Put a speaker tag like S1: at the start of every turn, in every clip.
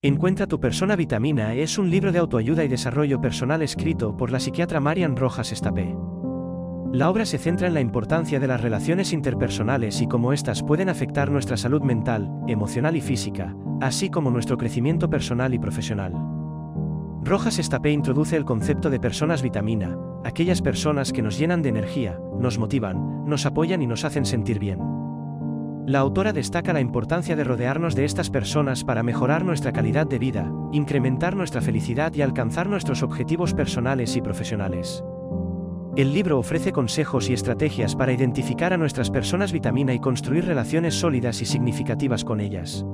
S1: Encuentra tu persona vitamina E es un libro de autoayuda y desarrollo personal escrito por la psiquiatra Marian Rojas Estapé. La obra se centra en la importancia de las relaciones interpersonales y cómo éstas pueden afectar nuestra salud mental, emocional y física, así como nuestro crecimiento personal y profesional. Rojas Estapé introduce el concepto de personas vitamina, aquellas personas que nos llenan de energía, nos motivan, nos apoyan y nos hacen sentir bien. La autora destaca la importancia de rodearnos de estas personas para mejorar nuestra calidad de vida, incrementar nuestra felicidad y alcanzar nuestros objetivos personales y profesionales. El libro ofrece consejos y estrategias para identificar a nuestras personas vitamina y construir relaciones sólidas y significativas con ellas.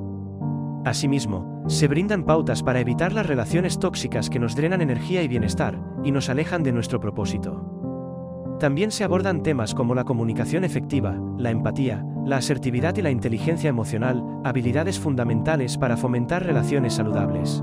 S1: Asimismo, se brindan pautas para evitar las relaciones tóxicas que nos drenan energía y bienestar, y nos alejan de nuestro propósito. También se abordan temas como la comunicación efectiva, la empatía, la asertividad y la inteligencia emocional, habilidades fundamentales para fomentar relaciones saludables.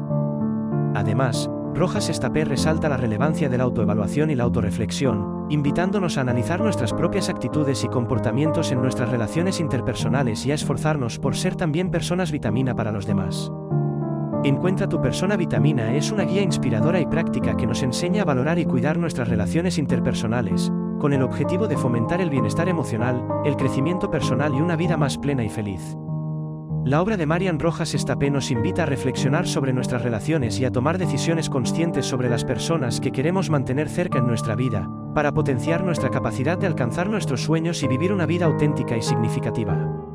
S1: Además, Rojas Estapé resalta la relevancia de la autoevaluación y la autorreflexión, invitándonos a analizar nuestras propias actitudes y comportamientos en nuestras relaciones interpersonales y a esforzarnos por ser también personas vitamina para los demás. Encuentra tu persona vitamina es una guía inspiradora y práctica que nos enseña a valorar y cuidar nuestras relaciones interpersonales, con el objetivo de fomentar el bienestar emocional, el crecimiento personal y una vida más plena y feliz. La obra de Marian Rojas Estapé nos invita a reflexionar sobre nuestras relaciones y a tomar decisiones conscientes sobre las personas que queremos mantener cerca en nuestra vida, para potenciar nuestra capacidad de alcanzar nuestros sueños y vivir una vida auténtica y significativa.